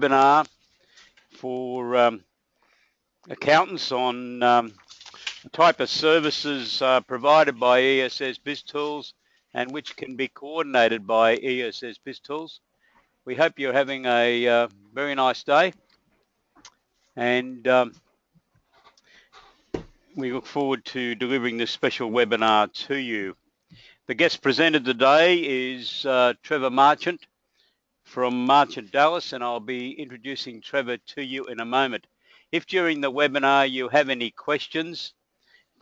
webinar for um, accountants on um, the type of services uh, provided by ESS BizTools and which can be coordinated by ESS BizTools. We hope you're having a uh, very nice day and um, we look forward to delivering this special webinar to you. The guest presented today is uh, Trevor Marchant from Marchant Dallas and I'll be introducing Trevor to you in a moment. If during the webinar you have any questions,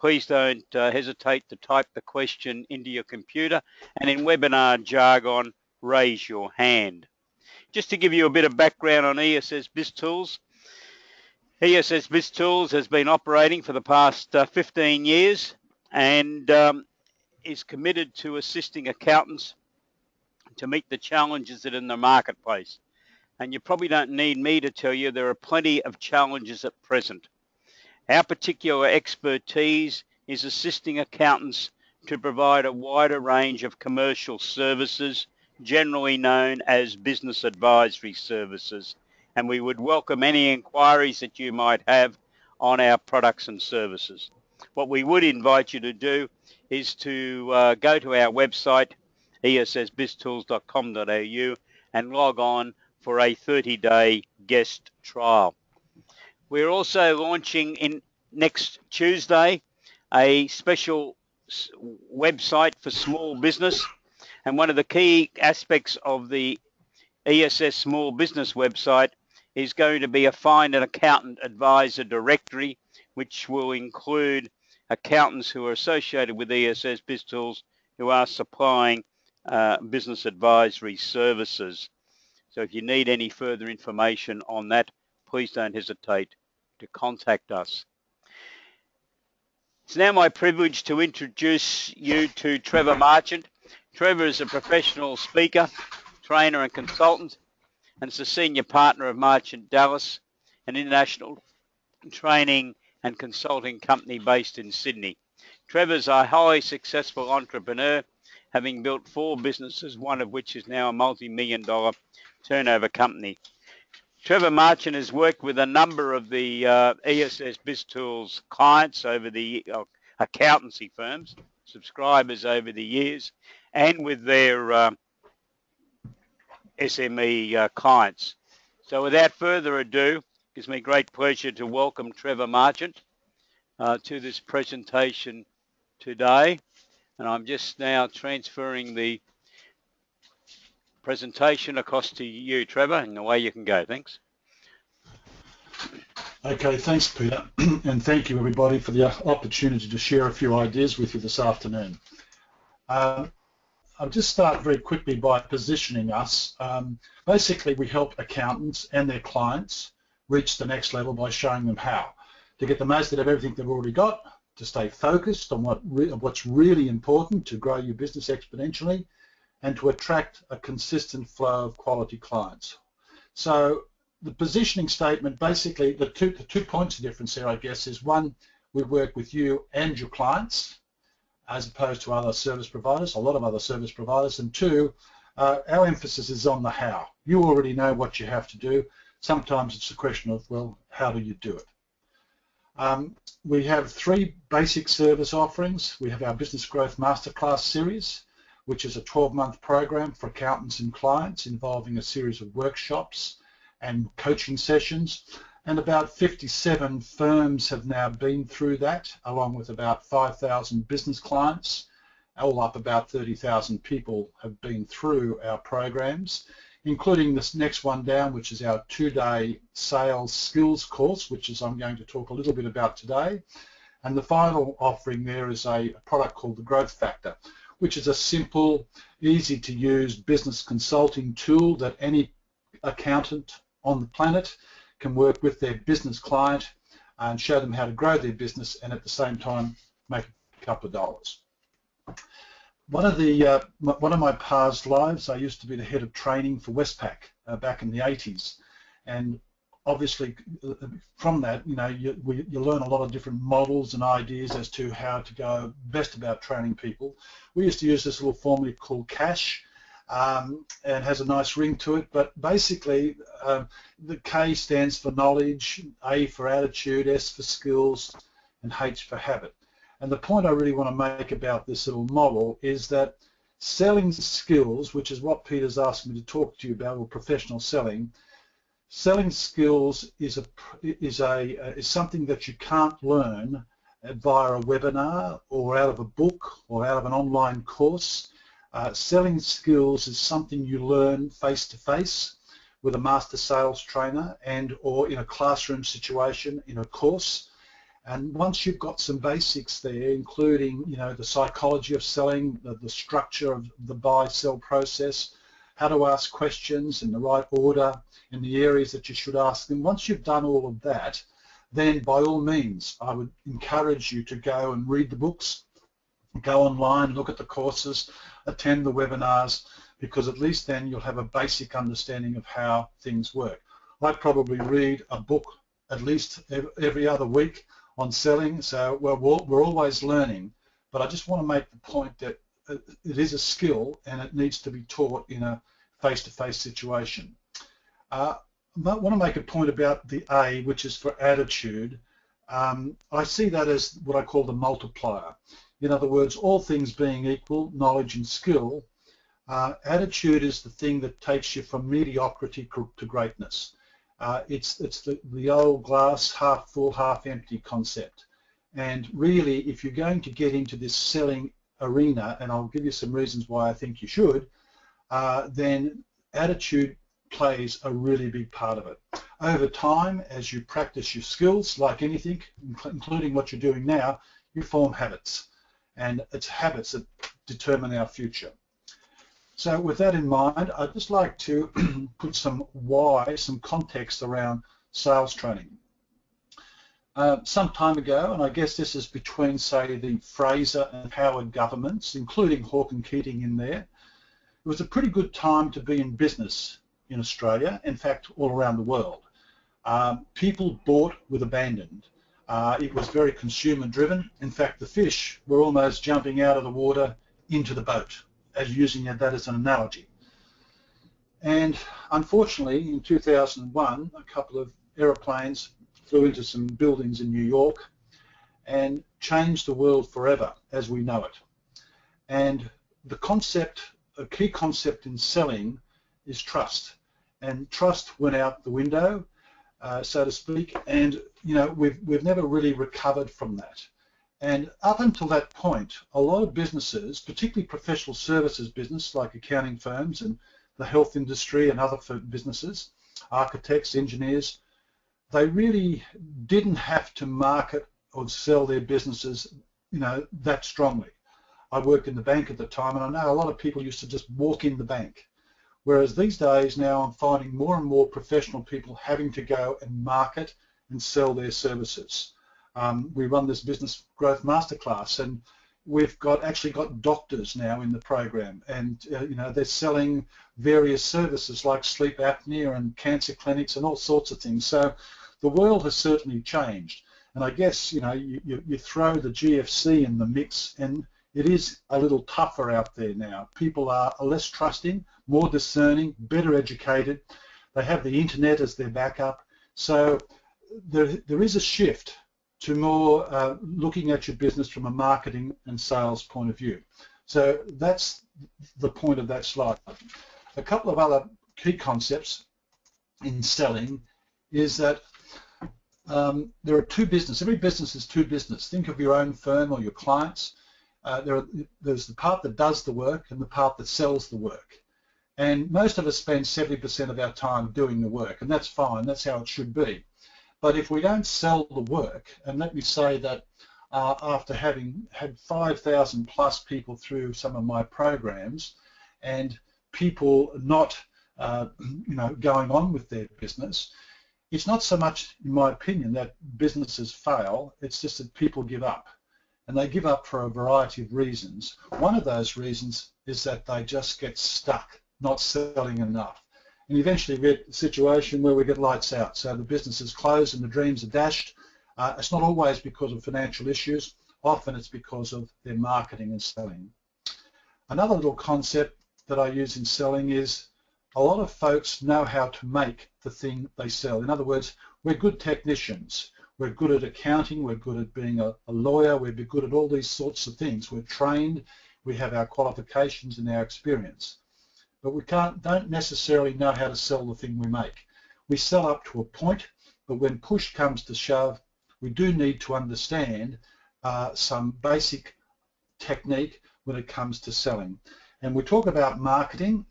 please don't uh, hesitate to type the question into your computer and in webinar jargon, raise your hand. Just to give you a bit of background on ESS BizTools, ESS BizTools has been operating for the past uh, 15 years and um, is committed to assisting accountants to meet the challenges that are in the marketplace and you probably don't need me to tell you there are plenty of challenges at present. Our particular expertise is assisting accountants to provide a wider range of commercial services, generally known as business advisory services, and we would welcome any inquiries that you might have on our products and services. What we would invite you to do is to uh, go to our website, essbiztools.com.au, and log on for a 30-day guest trial. We're also launching in next Tuesday a special website for small business and one of the key aspects of the ESS small business website is going to be a find an accountant advisor directory which will include accountants who are associated with ESS BizTools who are supplying uh, business advisory services. So if you need any further information on that, please don't hesitate to contact us. It's now my privilege to introduce you to Trevor Marchant. Trevor is a professional speaker, trainer and consultant and is a senior partner of Marchant Dallas, an international training and consulting company based in Sydney. Trevor's a highly successful entrepreneur, having built four businesses, one of which is now a multi-million dollar turnover company. Trevor Marchant has worked with a number of the uh, ESS BizTools clients over the uh, accountancy firms, subscribers over the years, and with their uh, SME uh, clients. So without further ado, it gives me great pleasure to welcome Trevor Marchant uh, to this presentation today. And I'm just now transferring the presentation across to you, Trevor, and away you can go. Thanks. Okay, thanks, Peter, and thank you, everybody, for the opportunity to share a few ideas with you this afternoon. Um, I'll just start very quickly by positioning us. Um, basically, we help accountants and their clients reach the next level by showing them how to get the most out of everything they've already got, to stay focused on what re what's really important to grow your business exponentially, and to attract a consistent flow of quality clients. So the positioning statement, basically the two, the two points of difference here, I guess, is one, we work with you and your clients as opposed to other service providers, a lot of other service providers, and two, uh, our emphasis is on the how. You already know what you have to do. Sometimes it's a question of, well, how do you do it? Um, we have three basic service offerings. We have our Business Growth Masterclass series, which is a 12-month program for accountants and clients involving a series of workshops and coaching sessions. And about 57 firms have now been through that, along with about 5,000 business clients. All up about 30,000 people have been through our programs, including this next one down, which is our two-day sales skills course, which is I'm going to talk a little bit about today. And the final offering there is a product called the Growth Factor, which is a simple, easy to use business consulting tool that any accountant on the planet can work with their business client and show them how to grow their business and at the same time make a couple of dollars. One of the uh, one of my past lives, I used to be the head of training for Westpac uh, back in the 80s, and obviously uh, from that, you know, you, we, you learn a lot of different models and ideas as to how to go best about training people. We used to use this little formula called KASH, um, and has a nice ring to it. But basically, um, the K stands for knowledge, A for attitude, S for skills, and H for habit. And the point I really want to make about this little model is that selling skills, which is what Peter's asked me to talk to you about, or professional selling, selling skills is a is a is something that you can't learn via a webinar or out of a book or out of an online course. Uh, selling skills is something you learn face to face with a master sales trainer and or in a classroom situation in a course. And once you've got some basics there, including you know the psychology of selling, the, the structure of the buy-sell process, how to ask questions in the right order, in the areas that you should ask them. Once you've done all of that, then by all means, I would encourage you to go and read the books, go online, look at the courses, attend the webinars, because at least then you'll have a basic understanding of how things work. I probably read a book at least every other week on selling. So we're, we're always learning, but I just want to make the point that it is a skill and it needs to be taught in a face-to-face situation. Uh, I want to make a point about the A, which is for attitude. Um, I see that as what I call the multiplier. In other words, all things being equal, knowledge and skill, uh, attitude is the thing that takes you from mediocrity to greatness. Uh, it's it's the, the old glass half full, half empty concept. And really, if you're going to get into this selling arena, and I'll give you some reasons why I think you should, uh, then attitude plays a really big part of it. Over time, as you practice your skills, like anything, including what you're doing now, you form habits. And it's habits that determine our future. So with that in mind, I'd just like to put some why, some context around sales training. Uh, some time ago, and I guess this is between, say, the Fraser and Howard governments, including Hawke and Keating in there, it was a pretty good time to be in business in Australia, in fact, all around the world. Um, people bought with abandon. Uh, it was very consumer driven. In fact, the fish were almost jumping out of the water into the boat as using that as an analogy. And unfortunately, in 2001, a couple of aeroplanes flew into some buildings in New York and changed the world forever as we know it. And the concept, a key concept in selling is trust. And trust went out the window, uh, so to speak, and you know we've we've never really recovered from that. And up until that point, a lot of businesses, particularly professional services business like accounting firms and the health industry and other businesses, architects, engineers, they really didn't have to market or sell their businesses, you know, that strongly. I worked in the bank at the time, and I know a lot of people used to just walk in the bank. Whereas these days now I'm finding more and more professional people having to go and market and sell their services um, we run this business growth masterclass and we've got actually got doctors now in the program. And uh, you know they're selling various services like sleep apnea and cancer clinics and all sorts of things. So the world has certainly changed. And I guess you know you, you, you throw the GFC in the mix and it is a little tougher out there now. People are less trusting more discerning better educated. They have the internet as their backup. So there, there is a shift to more uh, looking at your business from a marketing and sales point of view. So that's the point of that slide. A couple of other key concepts in selling is that um, there are two business. Every business is two business. Think of your own firm or your clients. Uh, there are, there's the part that does the work and the part that sells the work. And most of us spend 70% of our time doing the work, and that's fine. That's how it should be. But if we don't sell the work, and let me say that uh, after having had 5,000 plus people through some of my programs, and people not, uh, you know, going on with their business, it's not so much, in my opinion, that businesses fail. It's just that people give up, and they give up for a variety of reasons. One of those reasons is that they just get stuck, not selling enough and eventually get a situation where we get lights out. So the business is closed and the dreams are dashed. Uh, it's not always because of financial issues. Often it's because of their marketing and selling. Another little concept that I use in selling is a lot of folks know how to make the thing they sell. In other words, we're good technicians. We're good at accounting. We're good at being a, a lawyer. We're good at all these sorts of things. We're trained. We have our qualifications and our experience. But we can't, don't necessarily know how to sell the thing we make. We sell up to a point, but when push comes to shove, we do need to understand uh, some basic technique when it comes to selling. And we talk about marketing.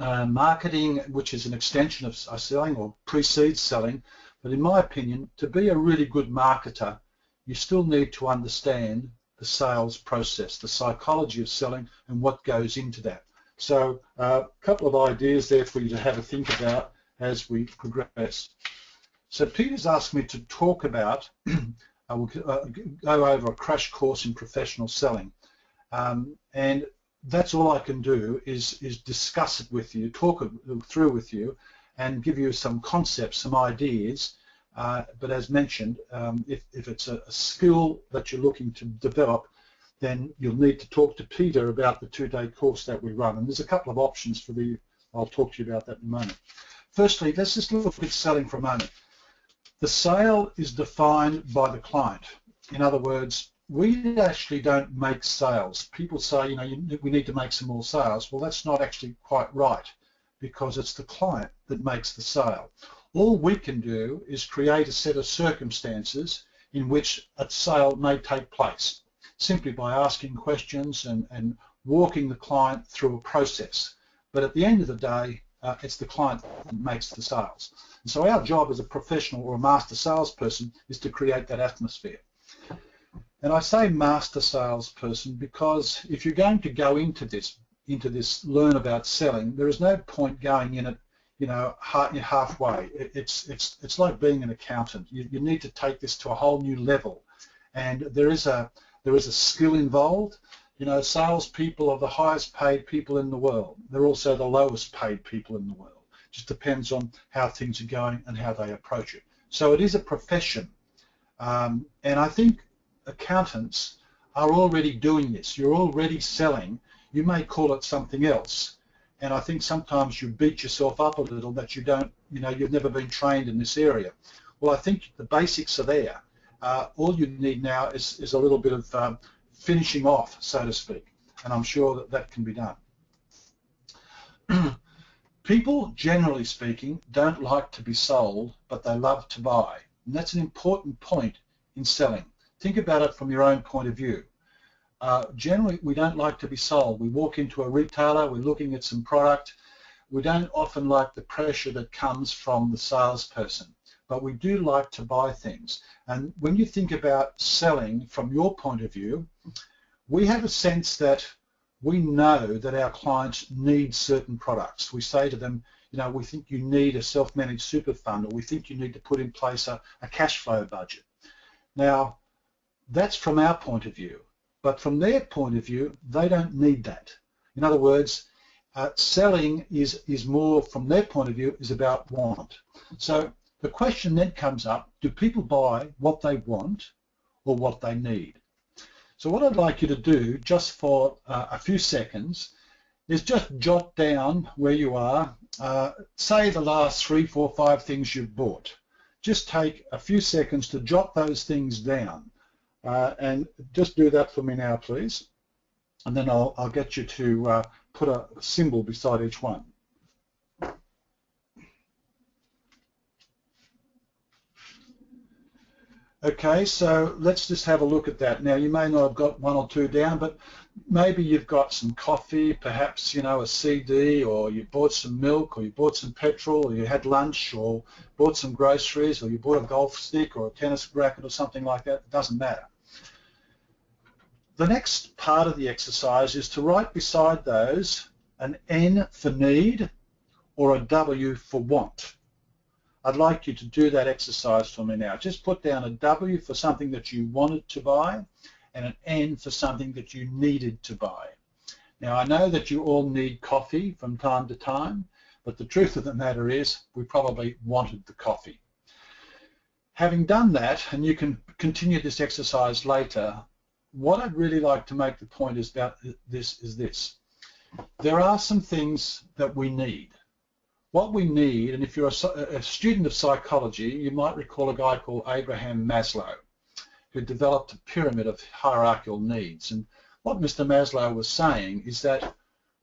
Uh, marketing, which is an extension of selling or precedes selling, but in my opinion, to be a really good marketer, you still need to understand the sales process, the psychology of selling and what goes into that. So a uh, couple of ideas there for you to have a think about as we progress. So Peter's asked me to talk about, I will uh, go over a crash course in professional selling. Um, and that's all I can do is, is discuss it with you, talk through with you, and give you some concepts, some ideas. Uh, but as mentioned, um, if, if it's a, a, skill that you're looking to develop, then you'll need to talk to Peter about the two-day course that we run. And there's a couple of options for the, I'll talk to you about that in a moment. Firstly, let's just look at selling for a moment. The sale is defined by the client. In other words, we actually don't make sales. People say, you know, you, we need to make some more sales. Well, that's not actually quite right because it's the client that makes the sale. All we can do is create a set of circumstances in which a sale may take place simply by asking questions and, and walking the client through a process. But at the end of the day, uh, it's the client that makes the sales. And so our job as a professional or a master salesperson is to create that atmosphere. And I say master salesperson because if you're going to go into this, into this, learn about selling, there is no point going in it, you know, halfway. It's it's it's like being an accountant. You, you need to take this to a whole new level, and there is a there is a skill involved. You know, salespeople are the highest paid people in the world. They're also the lowest paid people in the world. It just depends on how things are going and how they approach it. So it is a profession, um, and I think accountants are already doing this. You're already selling. You may call it something else. And I think sometimes you beat yourself up a little that you don't, you know, you've never been trained in this area. Well, I think the basics are there. Uh, all you need now is, is a little bit of um, finishing off, so to speak. And I'm sure that that can be done. People, generally speaking, don't like to be sold, but they love to buy. And that's an important point in selling. Think about it from your own point of view. Uh, generally, we don't like to be sold. We walk into a retailer, we're looking at some product. We don't often like the pressure that comes from the salesperson, but we do like to buy things. And when you think about selling from your point of view, we have a sense that we know that our clients need certain products. We say to them, you know, we think you need a self-managed super fund or we think you need to put in place a, a cash flow budget. Now, that's from our point of view. But from their point of view, they don't need that. In other words, uh, selling is, is more, from their point of view, is about want. So the question then comes up, do people buy what they want or what they need? So what I'd like you to do, just for uh, a few seconds, is just jot down where you are, uh, say the last three, four, five things you've bought. Just take a few seconds to jot those things down. Uh, and just do that for me now, please. And then I'll, I'll get you to uh, put a symbol beside each one. Okay, so let's just have a look at that. Now, you may not have got one or two down, but maybe you've got some coffee, perhaps, you know, a CD, or you bought some milk, or you bought some petrol, or you had lunch, or bought some groceries, or you bought a golf stick, or a tennis racket, or something like that. It doesn't matter. The next part of the exercise is to write beside those an N for need or a W for want. I'd like you to do that exercise for me now. Just put down a W for something that you wanted to buy and an N for something that you needed to buy. Now I know that you all need coffee from time to time, but the truth of the matter is we probably wanted the coffee. Having done that, and you can continue this exercise later, what I'd really like to make the point is about this is this. there are some things that we need. What we need, and if you're a, a student of psychology, you might recall a guy called Abraham Maslow, who developed a pyramid of hierarchical needs. And what Mr. Maslow was saying is that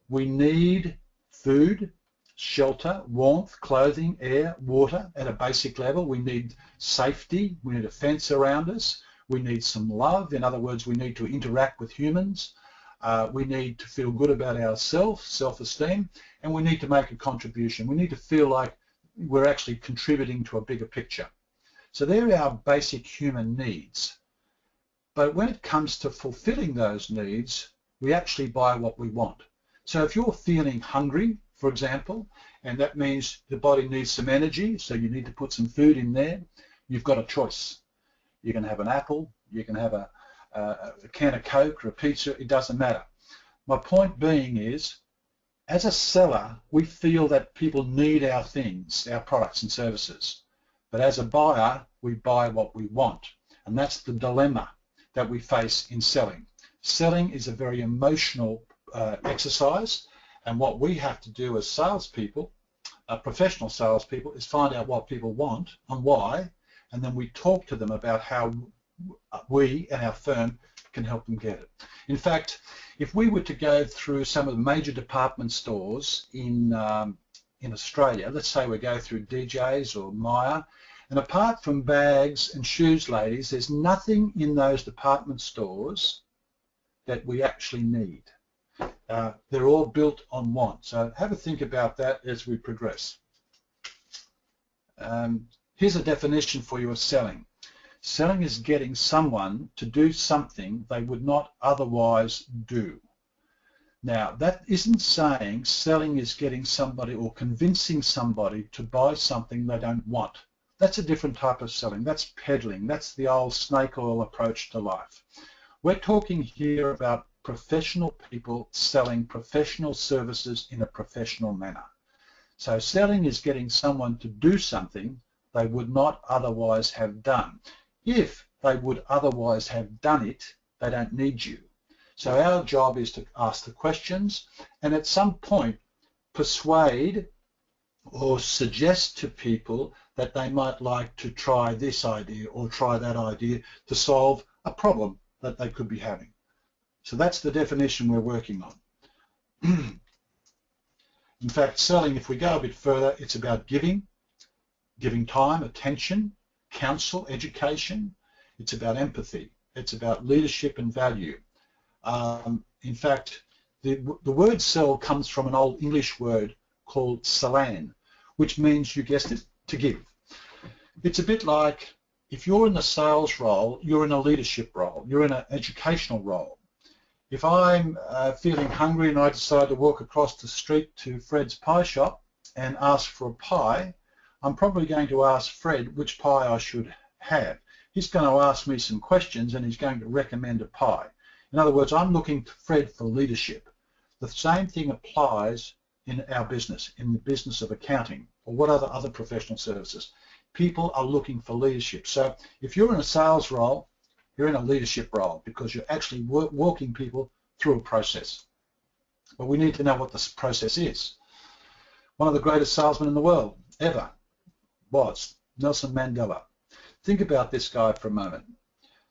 we need food, shelter, warmth, clothing, air, water at a basic level. We need safety. We need a fence around us. We need some love. In other words, we need to interact with humans. Uh, we need to feel good about ourselves, self-esteem, and we need to make a contribution. We need to feel like we're actually contributing to a bigger picture. So they're our basic human needs. But when it comes to fulfilling those needs, we actually buy what we want. So if you're feeling hungry, for example, and that means the body needs some energy, so you need to put some food in there, you've got a choice. You can have an apple, you can have a, a, a can of Coke or a pizza, it doesn't matter. My point being is, as a seller, we feel that people need our things, our products and services. But as a buyer, we buy what we want. And that's the dilemma that we face in selling. Selling is a very emotional uh, exercise, and what we have to do as salespeople, uh, professional salespeople, is find out what people want and why, and then we talk to them about how we and our firm can help them get it. In fact, if we were to go through some of the major department stores in um, in Australia, let's say we go through DJs or Myer, and apart from bags and shoes, ladies, there's nothing in those department stores that we actually need. Uh, they're all built on want. So have a think about that as we progress. Um, here's a definition for you of selling. Selling is getting someone to do something they would not otherwise do. Now, that isn't saying selling is getting somebody or convincing somebody to buy something they don't want. That's a different type of selling. That's peddling. That's the old snake oil approach to life. We're talking here about professional people selling professional services in a professional manner. So selling is getting someone to do something they would not otherwise have done. If they would otherwise have done it, they don't need you. So our job is to ask the questions and at some point persuade or suggest to people that they might like to try this idea or try that idea to solve a problem that they could be having. So that's the definition we're working on. In fact, selling, if we go a bit further, it's about giving, giving time, attention, counsel, education. It's about empathy. It's about leadership and value. Um, in fact, the, the word sell comes from an old English word called selan, which means, you guessed it, to give. It's a bit like if you're in a sales role, you're in a leadership role, you're in an educational role. If I'm uh, feeling hungry and I decide to walk across the street to Fred's pie shop and ask for a pie, I'm probably going to ask Fred which pie I should have. He's going to ask me some questions and he's going to recommend a pie. In other words, I'm looking to Fred for leadership. The same thing applies in our business, in the business of accounting or what other other professional services. People are looking for leadership. So if you're in a sales role, you're in a leadership role because you're actually walking people through a process. But we need to know what this process is. One of the greatest salesmen in the world ever was Nelson Mandela. Think about this guy for a moment.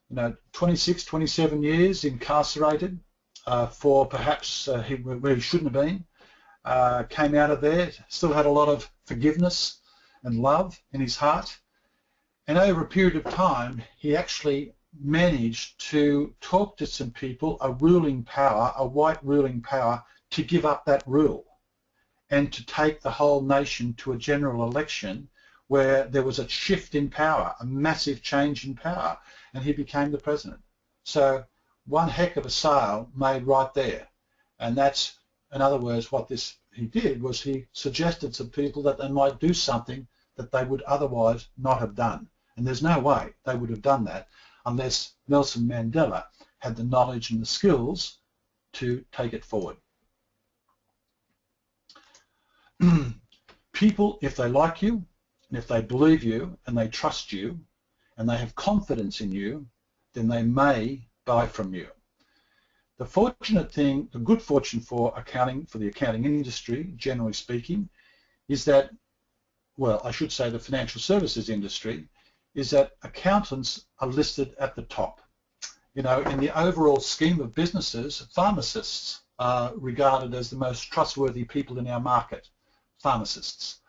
You know, 26, 27 years incarcerated uh, for perhaps uh, he, where he shouldn't have been. Uh, came out of there, still had a lot of forgiveness and love in his heart. And over a period of time, he actually managed to talk to some people, a ruling power, a white ruling power, to give up that rule and to take the whole nation to a general election where there was a shift in power, a massive change in power, and he became the president. So one heck of a sale made right there. And that's, in other words, what this he did was he suggested to people that they might do something that they would otherwise not have done. And there's no way they would have done that unless Nelson Mandela had the knowledge and the skills to take it forward. people, if they like you, and if they believe you and they trust you and they have confidence in you, then they may buy from you. The fortunate thing, the good fortune for accounting, for the accounting industry, generally speaking, is that, well, I should say the financial services industry, is that accountants are listed at the top. You know, in the overall scheme of businesses, pharmacists are regarded as the most trustworthy people in our market, pharmacists.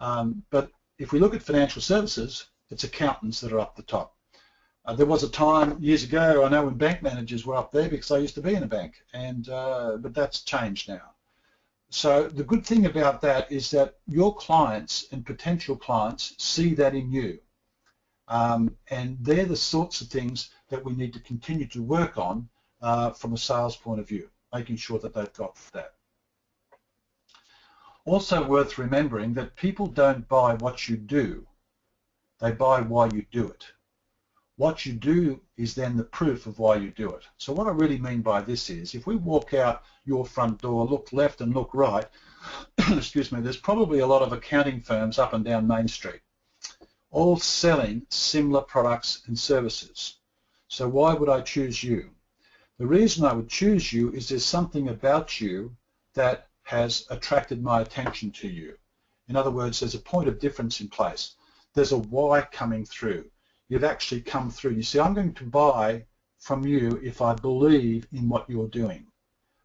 Um, but if we look at financial services, it's accountants that are up the top. Uh, there was a time years ago, I know when bank managers were up there because I used to be in a bank, and uh, but that's changed now. So the good thing about that is that your clients and potential clients see that in you. Um, and they're the sorts of things that we need to continue to work on uh, from a sales point of view, making sure that they've got that. Also worth remembering that people don't buy what you do, they buy why you do it. What you do is then the proof of why you do it. So what I really mean by this is if we walk out your front door, look left and look right, excuse me, there's probably a lot of accounting firms up and down Main Street all selling similar products and services. So why would I choose you? The reason I would choose you is there's something about you that has attracted my attention to you. In other words, there's a point of difference in place. There's a why coming through. You've actually come through. You see, I'm going to buy from you if I believe in what you're doing,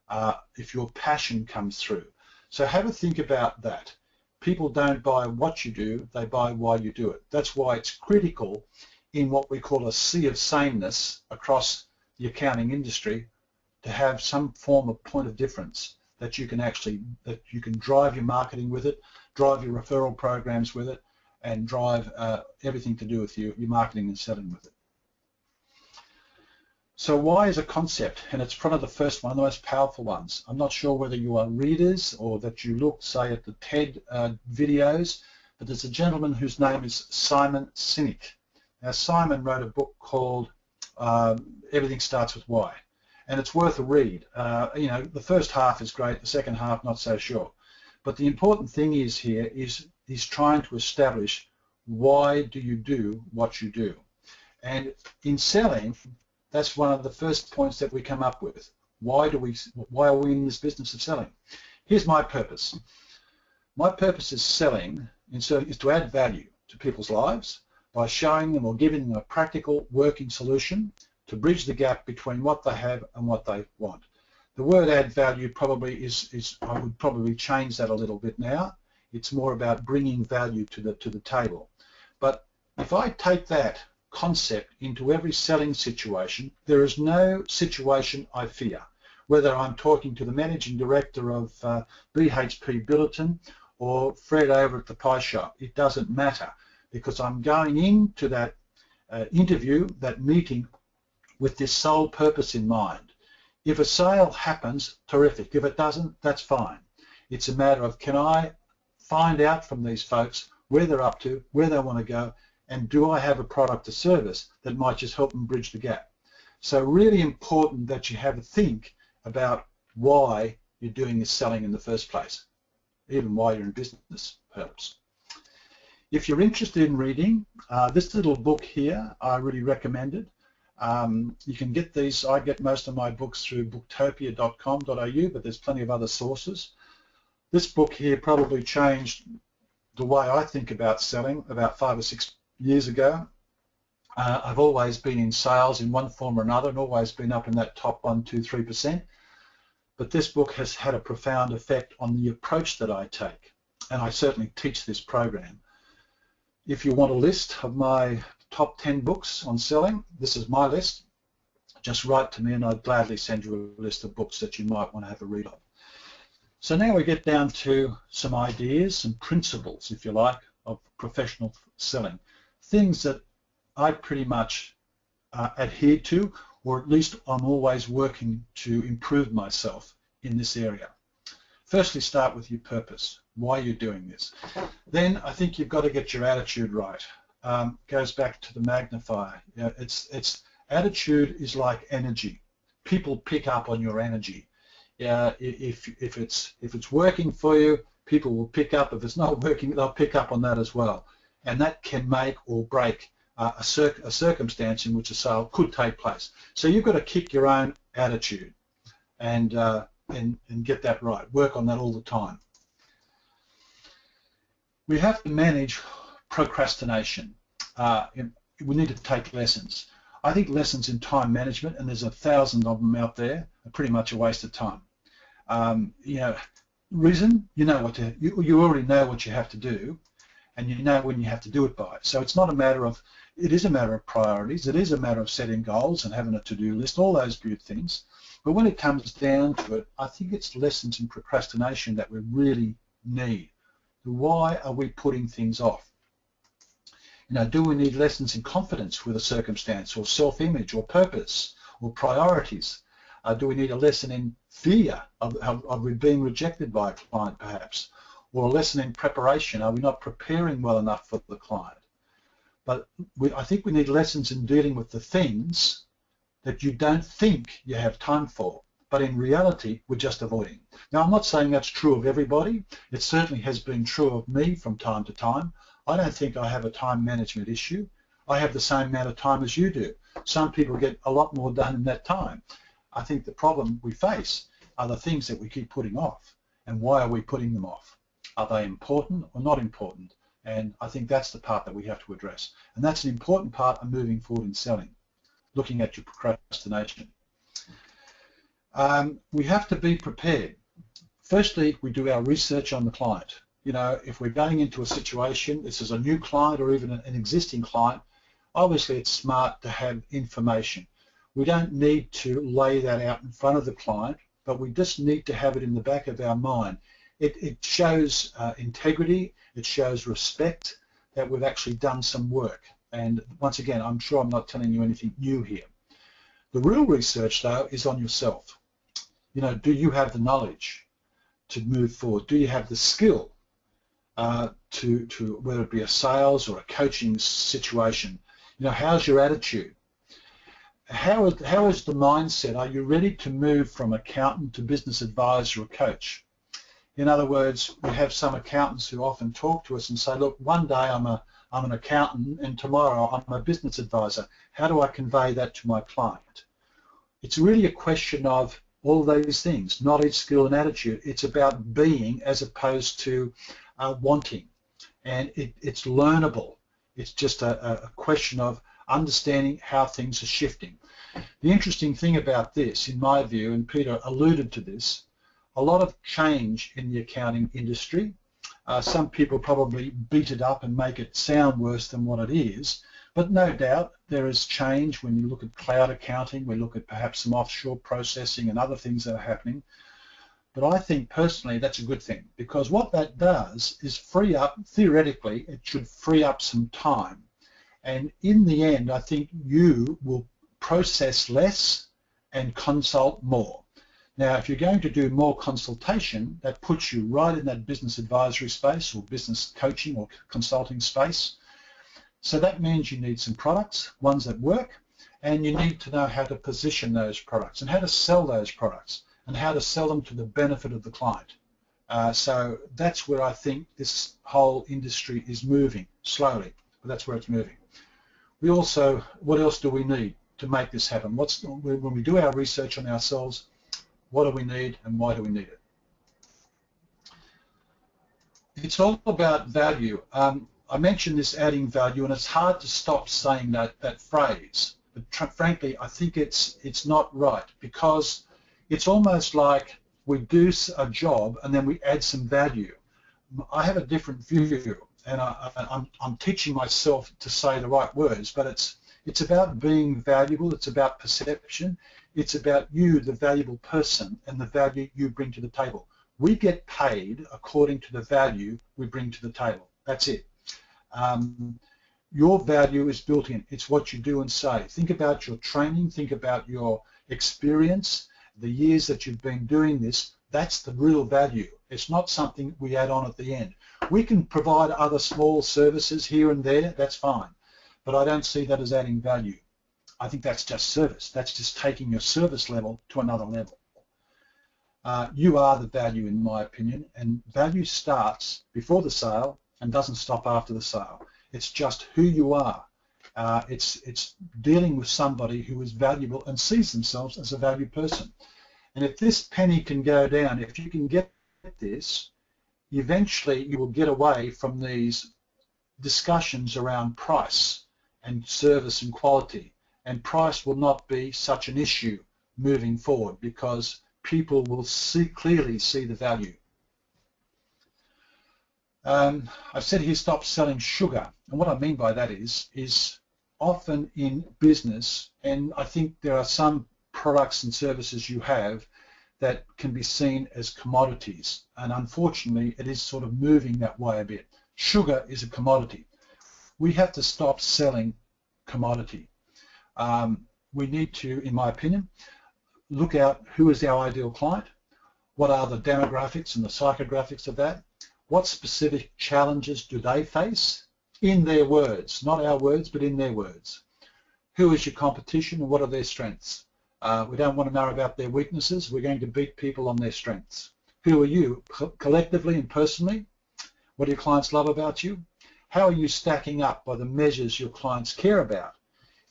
uh, if your passion comes through. So have a think about that people don't buy what you do, they buy why you do it. That's why it's critical in what we call a sea of sameness across the accounting industry to have some form of point of difference that you can actually, that you can drive your marketing with it, drive your referral programs with it, and drive uh, everything to do with your, your marketing and selling with it. So why is a concept? And it's probably the first one, the most powerful ones. I'm not sure whether you are readers or that you look, say, at the TED uh, videos, but there's a gentleman whose name is Simon Sinek. Now, Simon wrote a book called um, Everything Starts With Why, and it's worth a read. Uh, you know, the first half is great, the second half not so sure. But the important thing is here is he's trying to establish why do you do what you do. And in selling, that's one of the first points that we come up with. Why do we? Why are we in this business of selling? Here's my purpose. My purpose is selling is to add value to people's lives by showing them or giving them a practical working solution to bridge the gap between what they have and what they want. The word add value probably is, is I would probably change that a little bit now. It's more about bringing value to the to the table. But if I take that concept into every selling situation. There is no situation I fear, whether I'm talking to the managing director of uh, BHP Billiton or Fred over at the pie shop. It doesn't matter because I'm going into that uh, interview, that meeting, with this sole purpose in mind. If a sale happens, terrific. If it doesn't, that's fine. It's a matter of can I find out from these folks where they're up to, where they want to go, and do I have a product or service that might just help them bridge the gap? So really important that you have a think about why you're doing this selling in the first place, even why you're in business perhaps. If you're interested in reading, uh, this little book here, I really recommend it. Um, you can get these, I get most of my books through booktopia.com.au, but there's plenty of other sources. This book here probably changed the way I think about selling about five or six years ago. Uh, I've always been in sales in one form or another and always been up in that top one, two, three percent. But this book has had a profound effect on the approach that I take, and I certainly teach this program. If you want a list of my top 10 books on selling, this is my list. Just write to me and I'd gladly send you a list of books that you might want to have a read of. So now we get down to some ideas, some principles, if you like, of professional selling things that I pretty much uh, adhere to, or at least I'm always working to improve myself in this area. Firstly, start with your purpose, why you're doing this. Then I think you've got to get your attitude right. Um, goes back to the magnifier. You know, it's, it's attitude is like energy. People pick up on your energy. Yeah, if, if, it's, if it's working for you, people will pick up. If it's not working, they'll pick up on that as well and that can make or break uh, a, a, circumstance in which a sale could take place. So you've got to kick your own attitude. and, uh, and, and get that right. Work on that all the time. We have to manage procrastination. Uh, we need to take lessons. I think lessons in time management, and there's a thousand of them out there, are pretty much a waste of time. Um, you know, reason, you know what to, you, you already know what you have to do, and you know when you have to do it by. So it's not a matter of, it is a matter of priorities, it is a matter of setting goals and having a to-do list, all those good things. But when it comes down to it, I think it's lessons in procrastination that we really need. Why are we putting things off? You know, do we need lessons in confidence with a circumstance or self-image or purpose or priorities? Uh, do we need a lesson in fear of, of, of being rejected by a client perhaps? Or a lesson in preparation? Are we not preparing well enough for the client? But we, I think we need lessons in dealing with the things that you don't think you have time for, but in reality we're just avoiding. Now I'm not saying that's true of everybody. It certainly has been true of me from time to time. I don't think I have a time management issue. I have the same amount of time as you do. Some people get a lot more done in that time. I think the problem we face are the things that we keep putting off. And why are we putting them off? Are they important or not important? And I think that's the part that we have to address. And that's an important part of moving forward in selling, looking at your procrastination. Um, we have to be prepared. Firstly, we do our research on the client. You know, if we're going into a situation, this is a new client or even an existing client, obviously it's smart to have information. We don't need to lay that out in front of the client, but we just need to have it in the back of our mind. It, it shows uh, integrity, it shows respect that we've actually done some work. And once again, I'm sure I'm not telling you anything new here. The real research, though, is on yourself. You know, do you have the knowledge to move forward? Do you have the skill uh, to, to whether it be a sales or a coaching situation? You know, how's your attitude? how is, how is the mindset? Are you ready to move from accountant to business advisor or coach? In other words, we have some accountants who often talk to us and say, look, one day I'm, a, I'm an accountant and tomorrow I'm a business advisor. How do I convey that to my client? It's really a question of all these things, knowledge, skill and attitude. It's about being as opposed to wanting. And it, it's learnable. It's just a, a question of understanding how things are shifting. The interesting thing about this, in my view, and Peter alluded to this, a lot of change in the accounting industry. Uh, some people probably beat it up and make it sound worse than what it is, but no doubt there is change when you look at cloud accounting, we look at perhaps some offshore processing and other things that are happening. But I think personally that's a good thing because what that does is free up, theoretically, it should free up some time and in the end, I think you will process less and consult more. Now, if you're going to do more consultation, that puts you right in that business advisory space or business coaching or consulting space. So that means you need some products, ones that work, and you need to know how to position those products and how to sell those products and how to sell them to the benefit of the client. Uh, so that's where I think this whole industry is moving slowly, but that's where it's moving. We also, what else do we need to make this happen? What's when we do our research on ourselves, what do we need and why do we need it? It's all about value. Um, I mentioned this adding value, and it's hard to stop saying that that phrase. But frankly, I think it's it's not right because it's almost like we do a job and then we add some value. I have a different view and I, I'm, I'm teaching myself to say the right words, but it's it's about being valuable. It's about perception. It's about you, the valuable person, and the value you bring to the table. We get paid according to the value we bring to the table. That's it. Um, your value is built in. It's what you do and say. Think about your training. Think about your experience, the years that you've been doing this. That's the real value. It's not something we add on at the end. We can provide other small services here and there, that's fine. But I don't see that as adding value. I think that's just service. That's just taking your service level to another level. Uh, you are the value in my opinion, and value starts before the sale and doesn't stop after the sale. It's just who you are. Uh, it's, it's dealing with somebody who is valuable and sees themselves as a valued person. And if this penny can go down, if you can get this, eventually you will get away from these discussions around price and service and quality. And price will not be such an issue moving forward because people will see clearly see the value. Um, I've said here stop selling sugar. And what I mean by that is, is often in business, and I think there are some products and services you have that can be seen as commodities. And unfortunately, it is sort of moving that way a bit. Sugar is a commodity. We have to stop selling commodity. Um, we need to, in my opinion, look out who is our ideal client, what are the demographics and the psychographics of that, what specific challenges do they face in their words, not our words, but in their words. Who is your competition and what are their strengths? Uh, we don't want to know about their weaknesses. We're going to beat people on their strengths. Who are you collectively and personally? What do your clients love about you? How are you stacking up by the measures your clients care about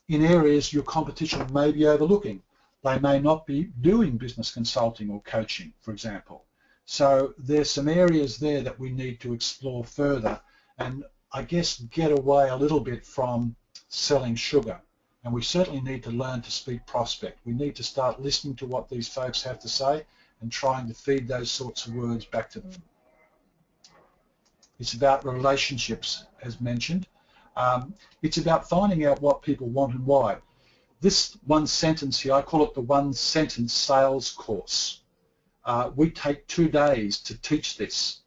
in areas your competition may be overlooking? They may not be doing business consulting or coaching, for example. So there's some areas there that we need to explore further and I guess get away a little bit from selling sugar. And we certainly need to learn to speak prospect. We need to start listening to what these folks have to say and trying to feed those sorts of words back to them. It's about relationships, as mentioned. Um, it's about finding out what people want and why. This one sentence here, I call it the one sentence sales course. Uh, we take two days to teach this.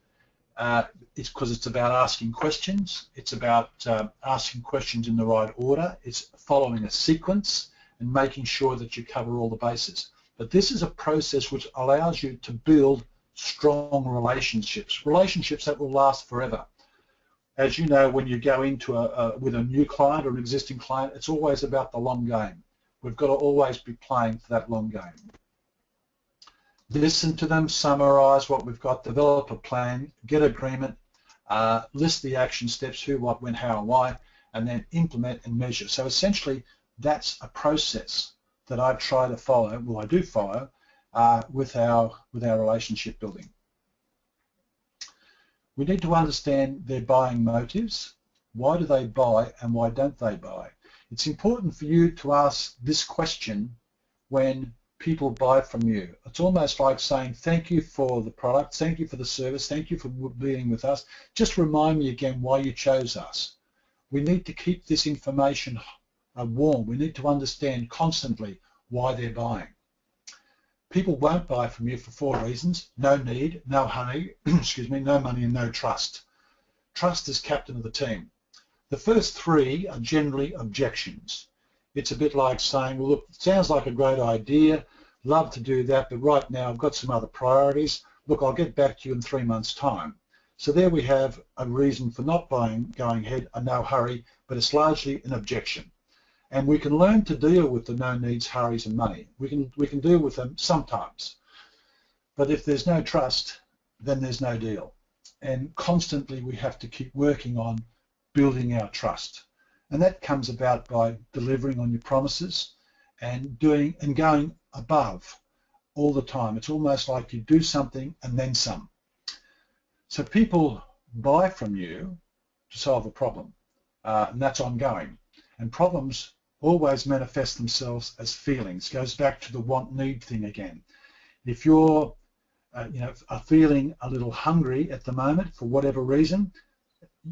Uh, it's because it's about asking questions. It's about uh, asking questions in the right order. It's following a sequence and making sure that you cover all the bases. But this is a process which allows you to build strong relationships, relationships that will last forever. As you know, when you go into a, a with a new client or an existing client, it's always about the long game. We've got to always be playing for that long game listen to them, summarize what we've got, develop a plan, get agreement, uh, list the action steps, who, what, when, how, and why, and then implement and measure. So essentially, that's a process that I try to follow, well I do follow, uh, with, our, with our relationship building. We need to understand their buying motives. Why do they buy and why don't they buy? It's important for you to ask this question when people buy from you. It's almost like saying thank you for the product, thank you for the service, thank you for being with us. Just remind me again why you chose us. We need to keep this information uh, warm. We need to understand constantly why they're buying. People won't buy from you for four reasons. No need, no honey, excuse me, no money and no trust. Trust is captain of the team. The first three are generally objections it's a bit like saying, well, look, it sounds like a great idea, love to do that, but right now I've got some other priorities. Look, I'll get back to you in three months' time. So there we have a reason for not buying, going ahead, a no hurry, but it's largely an objection. And we can learn to deal with the no needs, hurries and money. We can, we can deal with them sometimes. But if there's no trust, then there's no deal. And constantly we have to keep working on building our trust. And that comes about by delivering on your promises and doing and going above all the time. It's almost like you do something and then some. So people buy from you to solve a problem, uh, and that's ongoing. And problems always manifest themselves as feelings. Goes back to the want-need thing again. If you're, uh, you know, are feeling a little hungry at the moment for whatever reason,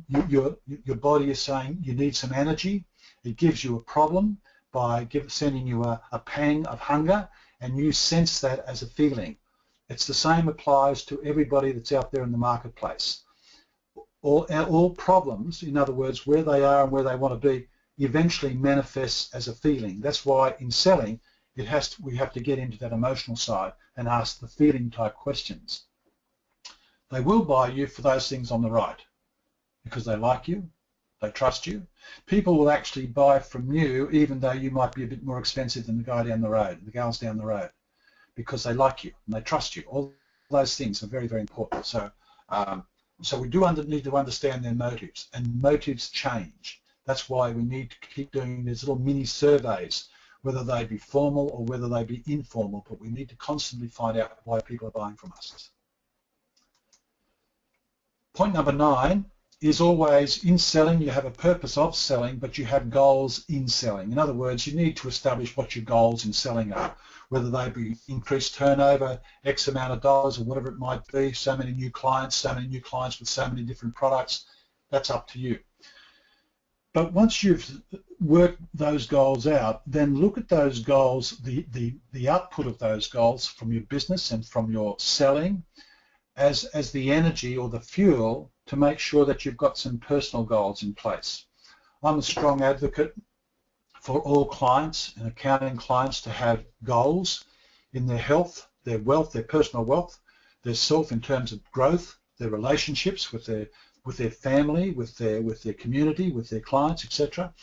you, your, your body is saying you need some energy. It gives you a problem by give, sending you a, a pang of hunger, and you sense that as a feeling. It's the same applies to everybody that's out there in the marketplace. All, all problems, in other words, where they are and where they want to be, eventually manifests as a feeling. That's why in selling, it has to, we have to get into that emotional side and ask the feeling type questions. They will buy you for those things on the right because they like you, they trust you. People will actually buy from you even though you might be a bit more expensive than the guy down the road, the gals down the road, because they like you and they trust you. All those things are very, very important. So, um, so we do under, need to understand their motives, and motives change. That's why we need to keep doing these little mini surveys whether they be formal or whether they be informal, but we need to constantly find out why people are buying from us. Point number nine is always in selling, you have a purpose of selling, but you have goals in selling. In other words, you need to establish what your goals in selling are, whether they be increased turnover, X amount of dollars, or whatever it might be, so many new clients, so many new clients with so many different products, that's up to you. But once you've worked those goals out, then look at those goals, the, the, the output of those goals from your business and from your selling as, as the energy or the fuel to make sure that you've got some personal goals in place. I'm a strong advocate for all clients and accounting clients to have goals in their health, their wealth, their personal wealth, their self in terms of growth, their relationships with their with their family, with their with their community, with their clients, etc.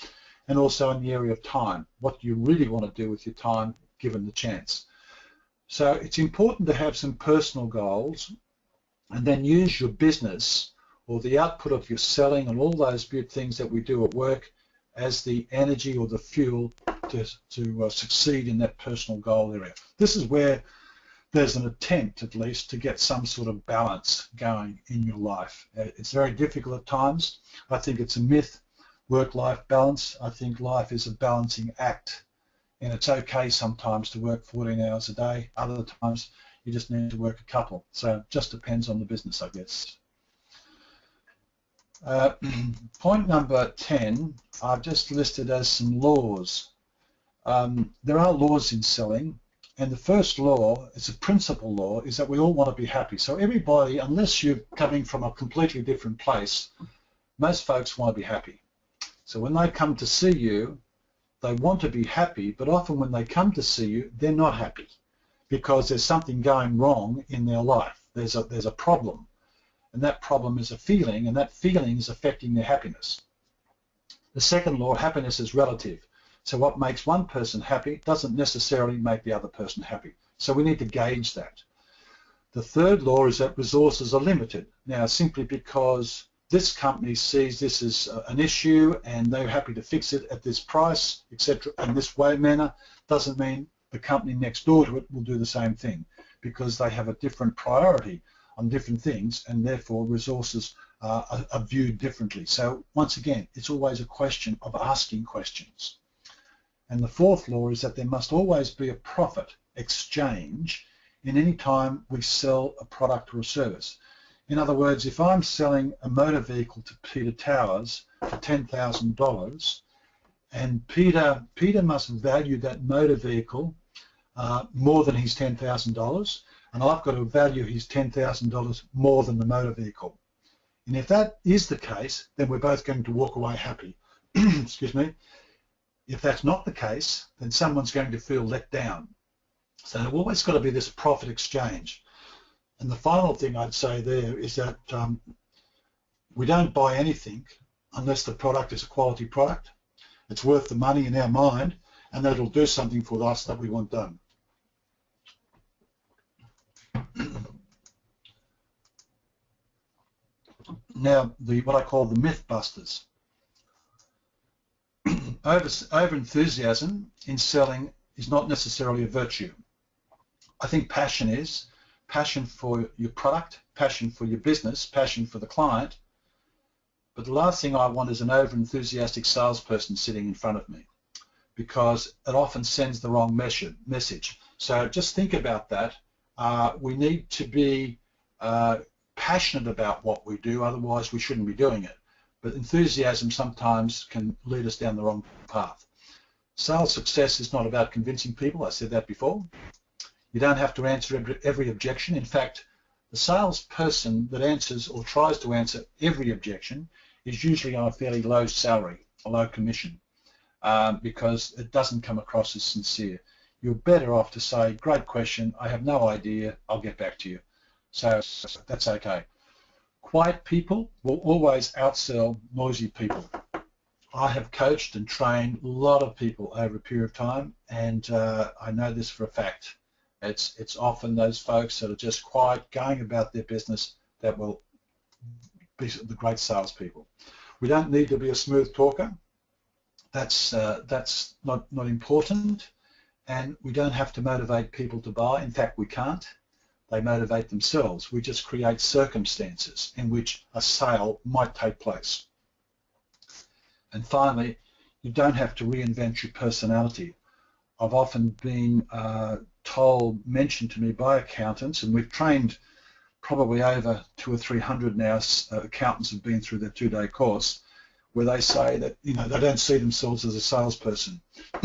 And also in the area of time, what you really want to do with your time given the chance. So it's important to have some personal goals and then use your business or the output of your selling and all those good things that we do at work as the energy or the fuel to, to uh, succeed in that personal goal area. This is where there's an attempt at least to get some sort of balance going in your life. Uh, it's very difficult at times. I think it's a myth, work-life balance. I think life is a balancing act and it's okay sometimes to work 14 hours a day. Other times you just need to work a couple. So it just depends on the business, I guess. Uh, point number 10, I've just listed as some laws. Um, there are laws in selling, and the first law, it's a principle law, is that we all want to be happy. So everybody, unless you're coming from a completely different place, most folks want to be happy. So when they come to see you, they want to be happy, but often when they come to see you, they're not happy because there's something going wrong in their life. There's a, there's a problem and that problem is a feeling, and that feeling is affecting their happiness. The second law, happiness is relative. So what makes one person happy doesn't necessarily make the other person happy. So we need to gauge that. The third law is that resources are limited. Now, simply because this company sees this as an issue and they're happy to fix it at this price, etc., in this way manner, doesn't mean the company next door to it will do the same thing because they have a different priority on different things and therefore resources uh, are, are viewed differently. So once again, it's always a question of asking questions. And the fourth law is that there must always be a profit exchange in any time we sell a product or a service. In other words, if I'm selling a motor vehicle to Peter Towers for $10,000 and Peter, Peter must value that motor vehicle uh, more than his $10,000 and I've got to value his $10,000 more than the motor vehicle. And if that is the case, then we're both going to walk away happy. Excuse me. If that's not the case, then someone's going to feel let down. So there's always got to be this profit exchange. And the final thing I'd say there is that um, we don't buy anything unless the product is a quality product. It's worth the money in our mind, and that it'll do something for us that we want done. Now the what I call the myth busters. over, over enthusiasm in selling is not necessarily a virtue. I think passion is passion for your product, passion for your business, passion for the client. But the last thing I want is an over enthusiastic salesperson sitting in front of me because it often sends the wrong message. So just think about that. Uh, we need to be uh, passionate about what we do, otherwise we shouldn't be doing it. But enthusiasm sometimes can lead us down the wrong path. Sales success is not about convincing people, I said that before. You don't have to answer every, objection. In fact, the salesperson that answers or tries to answer every objection is usually on a fairly low salary, a low commission, um, because it doesn't come across as sincere. You're better off to say, great question, I have no idea, I'll get back to you. So that's okay. Quiet people will always outsell noisy people. I have coached and trained a lot of people over a period of time, and uh, I know this for a fact. It's it's often those folks that are just quiet, going about their business, that will be the great salespeople. We don't need to be a smooth talker. that's uh, that's not not important, and we don't have to motivate people to buy. In fact, we can't. They motivate themselves. We just create circumstances in which a sale might take place. And finally, you don't have to reinvent your personality. I've often been uh, told, mentioned to me by accountants, and we've trained probably over two or three hundred now uh, accountants have been through their two-day course, where they say that you know they don't see themselves as a salesperson.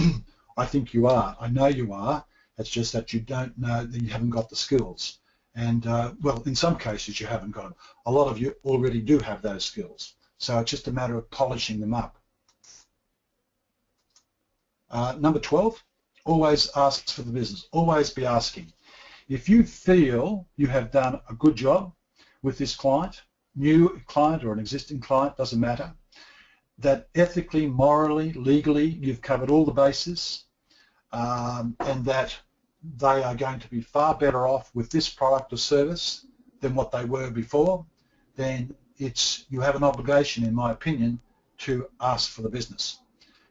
I think you are. I know you are. It's just that you don't know that you haven't got the skills. And uh, well, in some cases you haven't got them. A lot of you already do have those skills. So it's just a matter of polishing them up. Uh, number 12, always ask for the business. Always be asking. If you feel you have done a good job with this client, new client or an existing client, doesn't matter, that ethically, morally, legally, you've covered all the bases, um, and that they are going to be far better off with this product or service than what they were before, then it's you have an obligation, in my opinion, to ask for the business.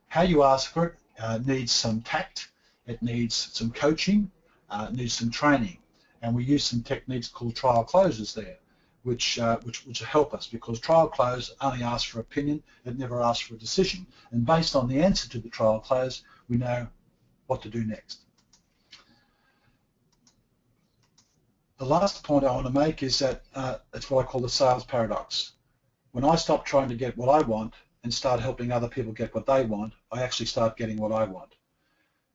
How you ask for it uh, needs some tact, it needs some coaching, uh, it needs some training, and we use some techniques called trial closes there which, uh, which, which help us because trial close only asks for opinion, it never asks for a decision. And based on the answer to the trial close, we know what to do next. The last point I want to make is that uh, it's what I call the sales paradox. When I stop trying to get what I want and start helping other people get what they want, I actually start getting what I want.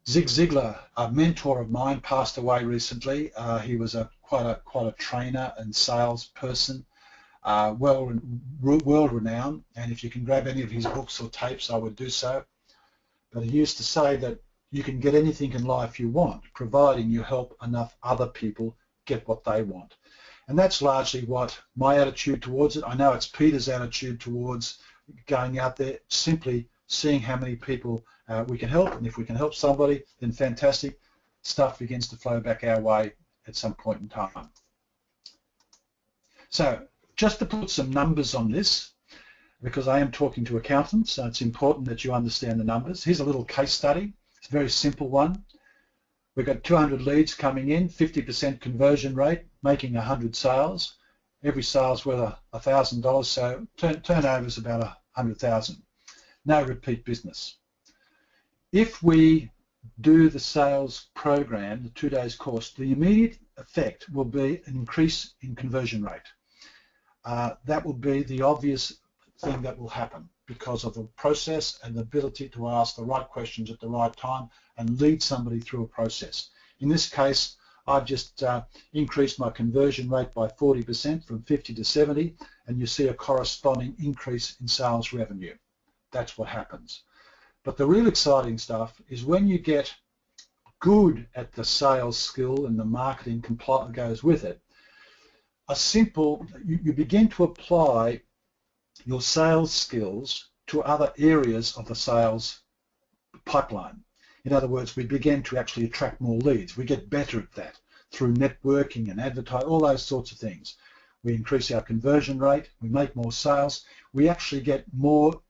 Zig Ziglar, a mentor of mine, passed away recently. Uh, he was a quite a quite a trainer and salesperson, uh, well world renowned. And if you can grab any of his books or tapes, I would do so. But he used to say that you can get anything in life you want, providing you help enough other people get what they want. And that's largely what my attitude towards it. I know it's Peter's attitude towards going out there, simply seeing how many people uh, we can help, and if we can help somebody, then fantastic. Stuff begins to flow back our way at some point in time. So just to put some numbers on this, because I am talking to accountants, so it's important that you understand the numbers. Here's a little case study. It's a very simple one. We've got 200 leads coming in, 50% conversion rate, making 100 sales. Every sale's worth $1,000, so turn, turnover is about 100,000. No repeat business. If we do the sales program, the two days course, the immediate effect will be an increase in conversion rate. Uh, that will be the obvious thing that will happen because of the process and the ability to ask the right questions at the right time and lead somebody through a process. In this case, I've just uh, increased my conversion rate by 40% from 50 to 70 and you see a corresponding increase in sales revenue. That's what happens. But the real exciting stuff is when you get good at the sales skill and the marketing goes with it, a simple, you, you begin to apply your sales skills to other areas of the sales pipeline. In other words, we begin to actually attract more leads. We get better at that through networking and advertising, all those sorts of things. We increase our conversion rate, we make more sales, we actually get more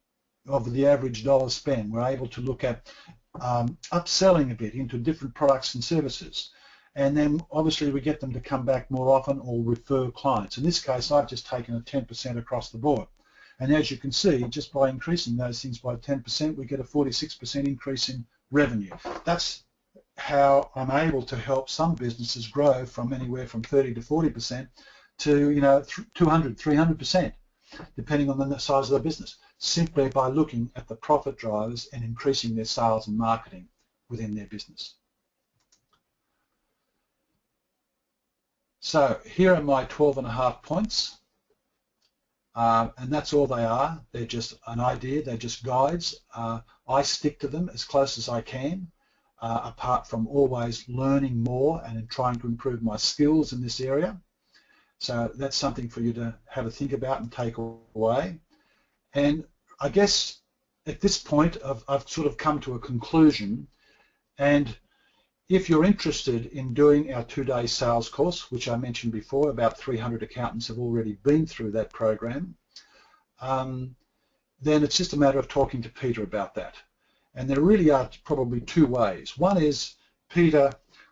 of the average dollar spend. We're able to look at um, upselling a bit into different products and services. And then obviously we get them to come back more often or refer clients. In this case, I've just taken a 10% across the board. And as you can see, just by increasing those things by 10%, we get a 46% increase in revenue. That's how I'm able to help some businesses grow from anywhere from 30 to 40% to, you know, 200, 300%, depending on the size of the business simply by looking at the profit drivers and increasing their sales and marketing within their business. So here are my 12 and a half points. Um, and that's all they are. They're just an idea. They're just guides. Uh, I stick to them as close as I can, uh, apart from always learning more and trying to improve my skills in this area. So that's something for you to have a think about and take away. And I guess at this point I've, I've sort of come to a conclusion and if you're interested in doing our two-day sales course, which I mentioned before, about 300 accountants have already been through that program, um, then it's just a matter of talking to Peter about that. And there really are probably two ways. One is Peter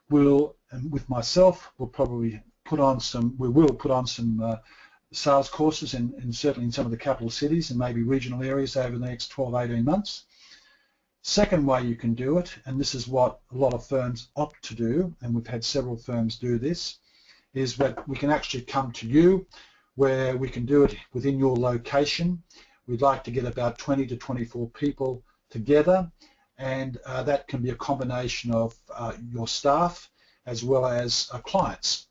will, and with myself, will probably put on some, we will put on some uh, sales courses in, in, certainly in some of the capital cities and maybe regional areas over the next 12, 18 months. Second way you can do it, and this is what a lot of firms opt to do, and we've had several firms do this, is that we can actually come to you where we can do it within your location. We'd like to get about 20 to 24 people together and uh, that can be a combination of uh, your staff as well as uh, clients.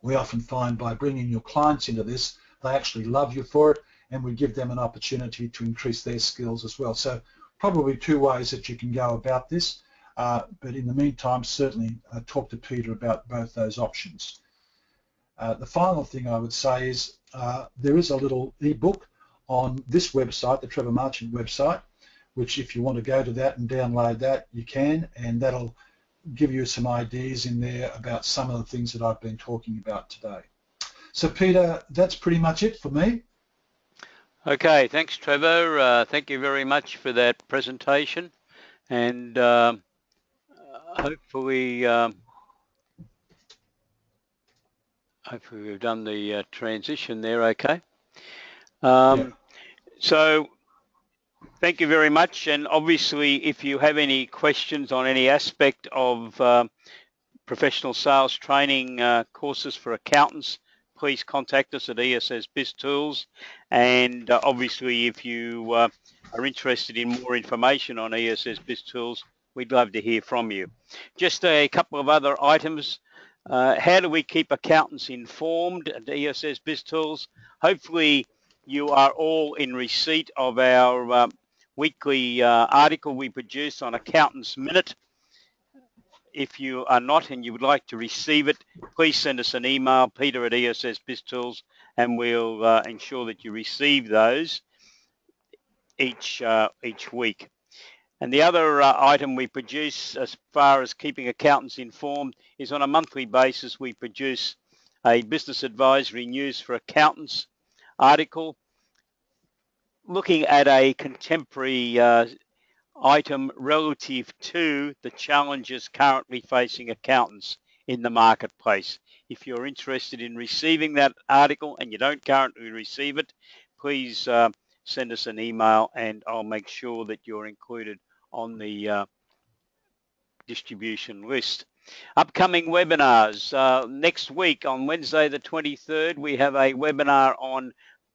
We often find by bringing your clients into this, they actually love you for it and we give them an opportunity to increase their skills as well. So probably two ways that you can go about this, uh, but in the meantime, certainly uh, talk to Peter about both those options. Uh, the final thing I would say is there is a little ebook on this website, the Trevor Marchant website, which if you want to go to that and download that, you can, and that'll give you some ideas in there about some of the things that I've been talking about today. So Peter, that's pretty much it for me. Okay, thanks Trevor. Uh, thank you very much for that presentation and um, hopefully um, hopefully we've done the uh, transition there okay. Um, yeah. So Thank you very much. And obviously, if you have any questions on any aspect of uh, professional sales training uh, courses for accountants, please contact us at ESS Biz Tools. And uh, obviously, if you uh, are interested in more information on ESS Biz Tools, we'd love to hear from you. Just a couple of other items. Uh, how do we keep accountants informed at ESS Biz Tools? Hopefully, you are all in receipt of our um, weekly uh, article we produce on Accountants Minute. If you are not and you would like to receive it, please send us an email, peter at ESS BizTools, and we'll uh, ensure that you receive those each, uh, each week. And the other uh, item we produce as far as keeping accountants informed is on a monthly basis we produce a business advisory news for accountants article looking at a contemporary uh, item relative to the challenges currently facing accountants in the marketplace. If you're interested in receiving that article and you don't currently receive it, please uh, send us an email and I'll make sure that you're included on the uh, distribution list. Upcoming webinars. Uh, next week on Wednesday the 23rd, we have a webinar on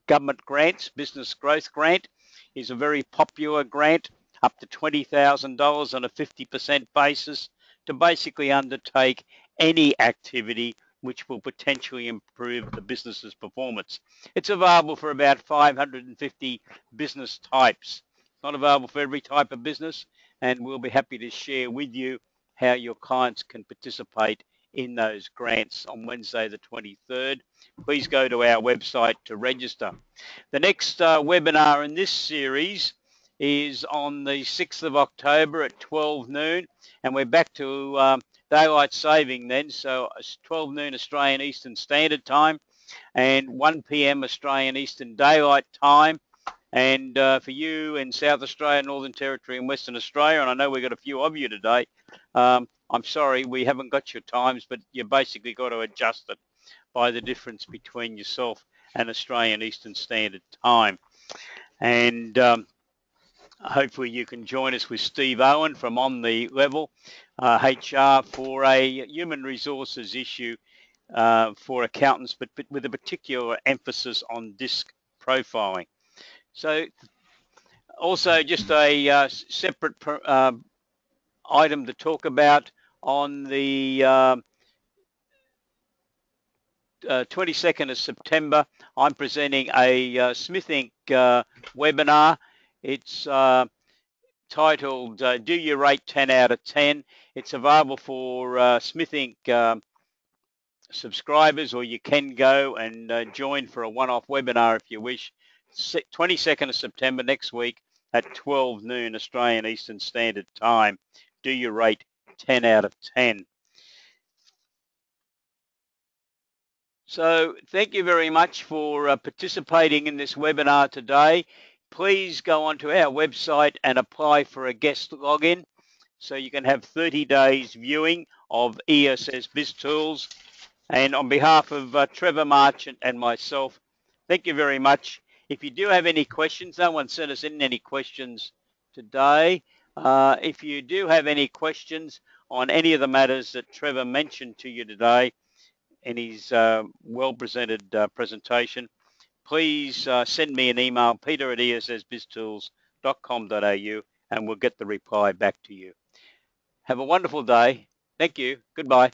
government grants, business growth grant is a very popular grant, up to $20,000 on a 50% basis to basically undertake any activity which will potentially improve the business's performance. It's available for about 550 business types. It's not available for every type of business, and we'll be happy to share with you how your clients can participate in those grants on Wednesday the 23rd. Please go to our website to register. The next uh, webinar in this series is on the 6th of October at 12 noon and we're back to um, daylight saving then so it's 12 noon Australian Eastern Standard Time and 1 p.m. Australian Eastern Daylight Time and uh, for you in South Australia, Northern Territory and Western Australia, and I know we've got a few of you today, um, I'm sorry we haven't got your times, but you basically got to adjust it by the difference between yourself and Australian Eastern Standard Time. And um, hopefully you can join us with Steve Owen from On the Level uh, HR for a human resources issue uh, for accountants, but, but with a particular emphasis on DISC profiling. So also just a uh, separate uh, item to talk about on the uh, uh, 22nd of September, I'm presenting a uh, Smith Inc. Uh, webinar. It's uh, titled uh, Do You Rate 10 out of 10? It's available for Smith Inc. Um, subscribers or you can go and join for a one-off webinar if you wish. 22nd of September next week at 12 noon Australian Eastern Standard Time. Do you rate 10 out of 10. So thank you very much for uh, participating in this webinar today. Please go onto our website and apply for a guest login so you can have 30 days viewing of ESS BizTools. And on behalf of uh, Trevor Marchant and myself, thank you very much. If you do have any questions, no one sent us in any questions today. Uh, if you do have any questions on any of the matters that Trevor mentioned to you today in his uh, well-presented uh, presentation, please uh, send me an email, peter at essbiztools.com.au, and we'll get the reply back to you. Have a wonderful day. Thank you. Goodbye.